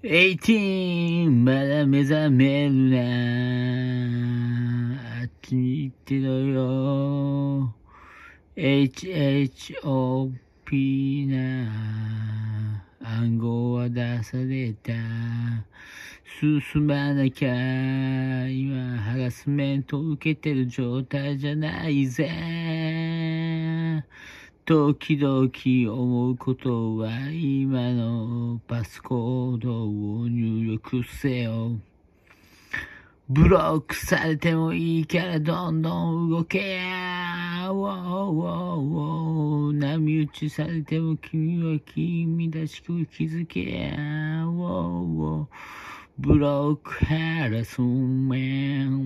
18まだ目覚めるな。あっちに行ってろよ。HHOP な。暗号は出された。進まなきゃ。今ハラスメント受けてる状態じゃないぜ。時々思うことは今のパスコードを入力せよ。ブロックされてもいいからどんどん動け。やウォーウォーウォー。波打ちされても君は君らしく気づけ。やウォーウォー。ブロックハラスメン